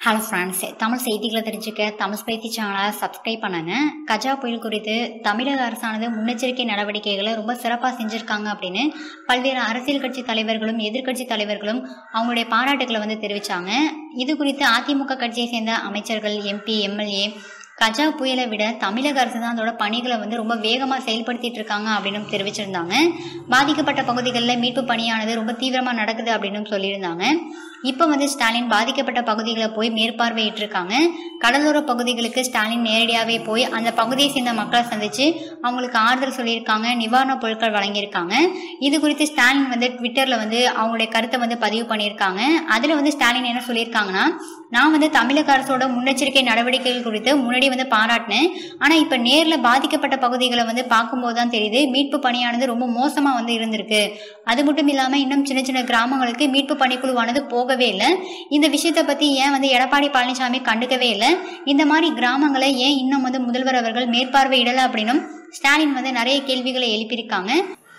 Hello friends Tamil செய்திகளை தெரிஞ்சுக்க தமிழ் பயிற்சி சேனலை சப்ஸ்கிரைப் பண்ணுங்க. கஜா புயல் குறித்து தமிழக அரசானது முன்னெச்சரிக்கை நடவடிக்கைகளை ரொம்ப சிறப்பாக செஞ்சுருக்காங்க அப்படின்னு பல்வேறு அரசியல் கட்சி தலைவர்களும் எதிர்க்கட்சி தலைவர்களும் அவங்களுடைய பாராட்டுகளை வந்து தெரிவித்தாங்க இது குறித்து அதிமுக கட்சியை சேர்ந்த அமைச்சர்கள் எம்பி எம்எல்ஏ கஜா புயலை விட தமிழக அரசு தான் அதோட பணிகளை வந்து ரொம்ப வேகமாக செயல்படுத்திட்டு இருக்காங்க அப்படின்னு தெரிவிச்சிருந்தாங்க. பாதிக்கப்பட்ட பகுதிகளில் மீட்பு பணியானது ரொம்ப தீவிரமாக நடக்குது அப்படின்னு சொல்லியிருந்தாங்க. இப்போ வந்து ஸ்டாலின் பாதிக்கப்பட்ட பகுதிகளை போய் மேற்பார்வையிட்டிருக்காங்க. கடலோர பகுதிகளுக்கு ஸ்டாலின் நேரடியாகவே போய் அந்த பகுதியை சேர்ந்த மக்களை சந்திச்சு அவங்களுக்கு ஆறுதல் சொல்லியிருக்காங்க நிவாரணப் பொருட்கள் வழங்கியிருக்காங்க. இது குறித்து ஸ்டாலின் வந்து ட்விட்டரில் வந்து அவங்களுடைய கருத்தை வந்து பதிவு பண்ணியிருக்காங்க. அதில் வந்து ஸ்டாலின் என்ன சொல்லியிருக்காங்கன்னா நான் வந்து தமிழக அரசோட முன்னெச்சரிக்கை நடவடிக்கைகள் குறித்து முன்னாடி வந்து பாராட்டினேன். ஆனால் இப்போ நேரில் பாதிக்கப்பட்ட பகுதிகளை வந்து பார்க்கும்போது தான் தெரியுது மீட்பு பணியானது ரொம்ப மோசமாக வந்து இருந்திருக்கு. அது மட்டும் இல்லாமல் இன்னும் சின்ன சின்ன கிராமங்களுக்கு மீட்பு பணிக்குழுவானது போகவே இல்லை. இந்த விஷயத்தை பற்றி ஏன் வந்து எடப்பாடி பழனிசாமி கண்டுக்கவே இல்லை? இந்த மாதிரி கிராமங்களை ஏன் இன்னும் வந்து முதல்வர் அவர்கள் மேற்பார்வையிடலை அப்படின்னும் ஸ்டாலின் வந்து நிறைய கேள்விகளை எழுப்பியிருக்காங்க.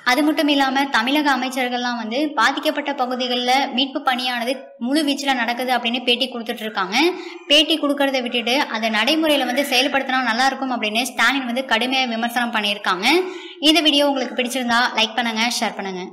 அது மட்டும் இல்லாமல் தமிழக அமைச்சர்கள்லாம் வந்து பாதிக்கப்பட்ட பகுதிகளில் மீட்பு பணியானது முழு வீச்சில் நடக்குது அப்படின்னு பேட்டி கொடுத்துட்டு இருக்காங்க. பேட்டி கொடுக்கறத விட்டுட்டு அதை நடைமுறையில் வந்து செயல்படுத்தினா நல்லா இருக்கும் அப்படின்னு ஸ்டாலின் வந்து கடுமையாக விமர்சனம் பண்ணியிருக்காங்க. இந்த வீடியோ உங்களுக்கு பிடிச்சிருந்தா லைக் பண்ணுங்க ஷேர் பண்ணுங்க.